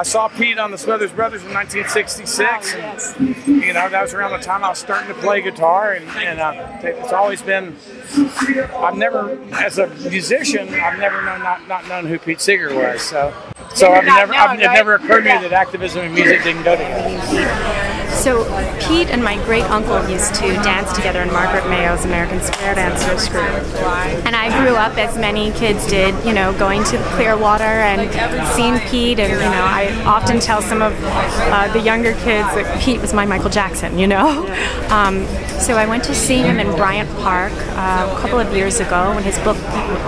I saw Pete on the Smothers Brothers in 1966. Oh, yes. You know, that was around the time I was starting to play guitar, and, and uh, it's always been. I've never, as a musician, I've never known not, not known who Pete Seeger was. So, so I've never, known, I've, it never occurred to me that activism and music didn't go together. So Pete and my great uncle used to dance together in Margaret Mayo's American Square Dancers group. And I grew up as many kids did, you know, going to Clearwater and seeing Pete. And, you know, I often tell some of uh, the younger kids that Pete was my Michael Jackson, you know? Um, so I went to see him in Bryant Park uh, a couple of years ago when his book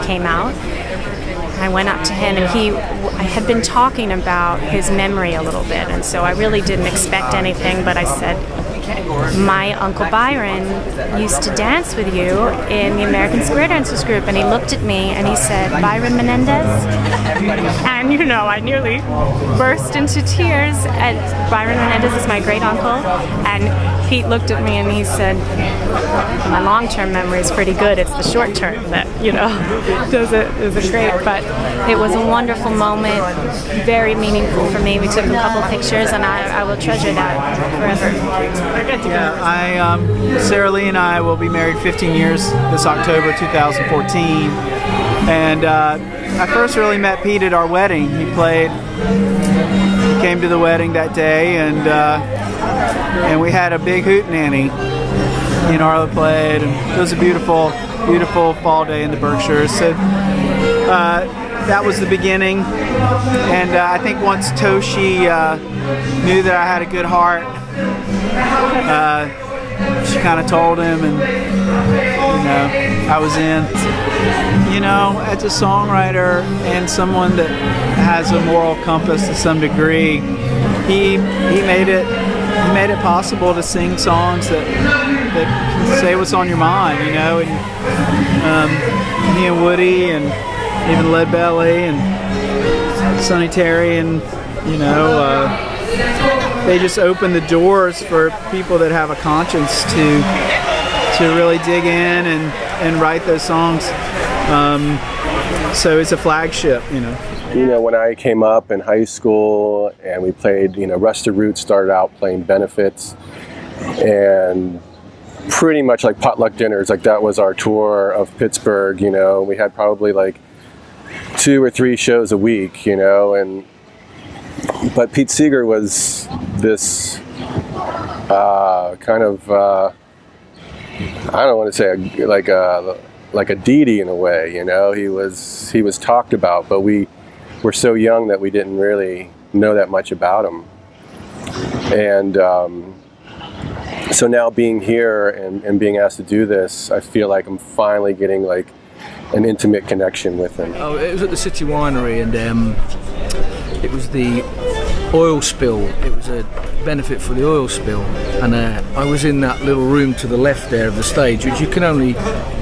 came out. I went up to him and he, I had been talking about his memory a little bit, and so I really didn't expect anything, but I said, my Uncle Byron used to dance with you in the American Square Dancers group, and he looked at me and he said, Byron Menendez? And you know, I nearly burst into tears. And Byron Menendez is my great uncle, and Pete looked at me and he said, my long-term memory is pretty good. It's the short-term that you know does it is it great. But it was a wonderful moment, very meaningful for me. We took a couple pictures, and I, I will treasure that forever. Yeah, I, um, Sarah Lee and I will be married 15 years this October 2014. And uh, I first really met Pete at our wedding. He played, he came to the wedding that day, and uh, and we had a big hootenanny. And Arlo played, and it was a beautiful, beautiful fall day in the Berkshires. So uh, that was the beginning. And uh, I think once Toshi uh, knew that I had a good heart, uh, she kind of told him, and you know, I was in. You know, as a songwriter and someone that has a moral compass to some degree, he he made it made it possible to sing songs that that say what's on your mind. You know, and um, he and Woody and even Lead Belly and Sonny Terry and you know. Uh, they just open the doors for people that have a conscience to to really dig in and, and write those songs. Um, so it's a flagship, you know. You know, when I came up in high school and we played, you know, Rusted Roots started out playing benefits and pretty much like potluck dinners, like that was our tour of Pittsburgh, you know. We had probably like two or three shows a week, you know, and but Pete Seeger was this uh, kind of uh, I don't want to say a, like a like a deity in a way, you know. He was he was talked about, but we were so young that we didn't really know that much about them. And um, so now being here and, and being asked to do this, I feel like I'm finally getting like an intimate connection with them. Oh, it was at the City Winery, and um, it was the oil spill. It was a benefit for the oil spill, and uh, I was in that little room to the left there of the stage, which you can only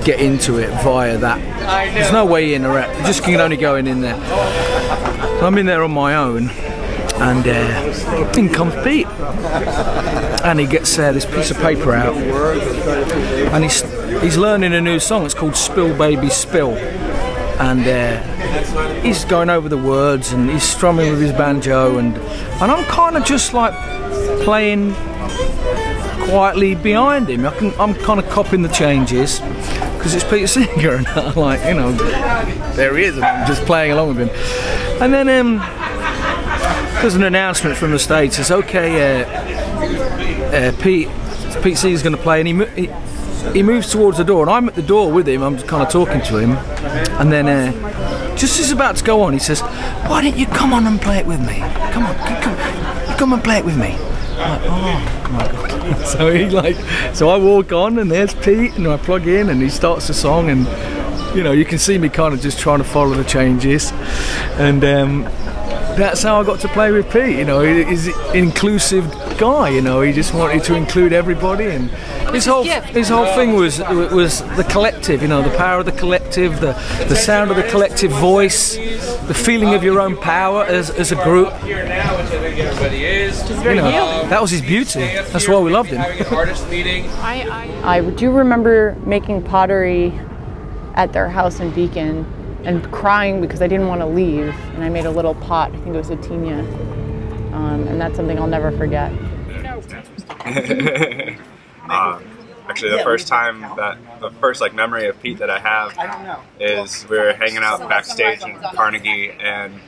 get into it via that. There's no way in or out. You just can only go in in there. So I'm in there on my own, and uh, in comes Pete, and he gets uh, this piece of paper out, and he's he's learning a new song. It's called Spill Baby Spill, and uh, he's going over the words and he's strumming with his banjo, and and I'm kind of just like playing quietly behind him. I can, I'm kind of copping the changes because it's Pete Seeger, and I'm like, you know, there he is, and I'm just playing along with him. And then um, there's an announcement from the stage says, okay, uh, uh, Pete, Pete Seeger's going to play, and he, he he moves towards the door, and I'm at the door with him. I'm kind of talking to him, and then uh, just as he's about to go on, he says, "Why don't you come on and play it with me? Come on, come, come and play it with me." Like, oh my god! so he like, so I walk on, and there's Pete, and I plug in, and he starts the song, and you know, you can see me kind of just trying to follow the changes, and. Um, that's how I got to play with Pete. You know, he's an inclusive guy. You know, he just wanted to include everybody, and his whole his whole thing was was the collective. You know, the power of the collective, the the sound of the collective voice, the feeling of your own power as, as a group. Here now, which I think everybody is. You know, that was his beauty. That's why we loved him. Having an artist meeting. I do remember making pottery at their house in Beacon and crying because I didn't want to leave. And I made a little pot. I think it was a tinea. um, and that's something I'll never forget. um, actually, the first time that the first like memory of Pete that I have is we were hanging out backstage in Carnegie and.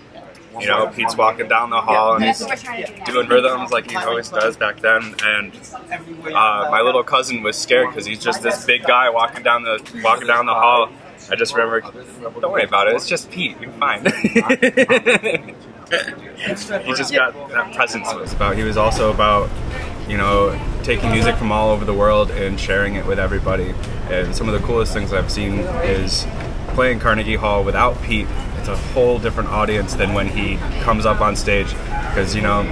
You know, Pete's walking down the hall and he's doing rhythms like he always does back then. And uh, my little cousin was scared because he's just this big guy walking down the walking down the hall. I just remember, don't worry about it. It's just Pete. You're fine. he just got that presence was about. He was also about, you know, taking music from all over the world and sharing it with everybody. And some of the coolest things I've seen is playing Carnegie Hall without Pete. It's a whole different audience than when he comes up on stage because, you know,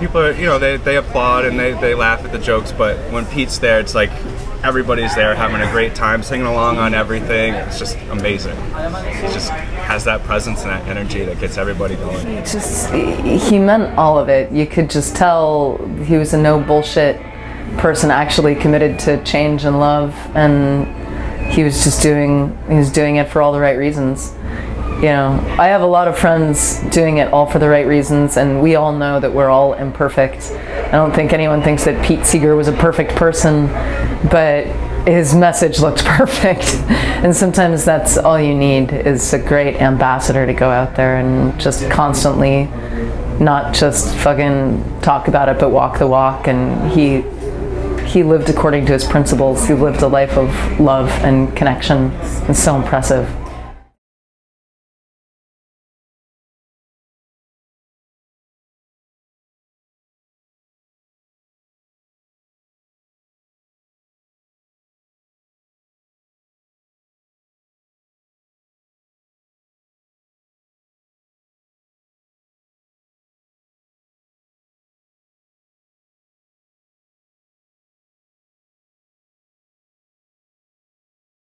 people are, you know, they, they applaud and they, they laugh at the jokes, but when Pete's there, it's like everybody's there having a great time, singing along on everything. It's just amazing. He just has that presence and that energy that gets everybody going. Just he meant all of it. You could just tell he was a no bullshit person, actually committed to change and love, and he was just doing he was doing it for all the right reasons. You know, I have a lot of friends doing it all for the right reasons, and we all know that we're all imperfect. I don't think anyone thinks that Pete Seeger was a perfect person, but his message looked perfect. and sometimes that's all you need is a great ambassador to go out there and just constantly not just fucking talk about it, but walk the walk. And he he lived according to his principles. He lived a life of love and connection. It's so impressive.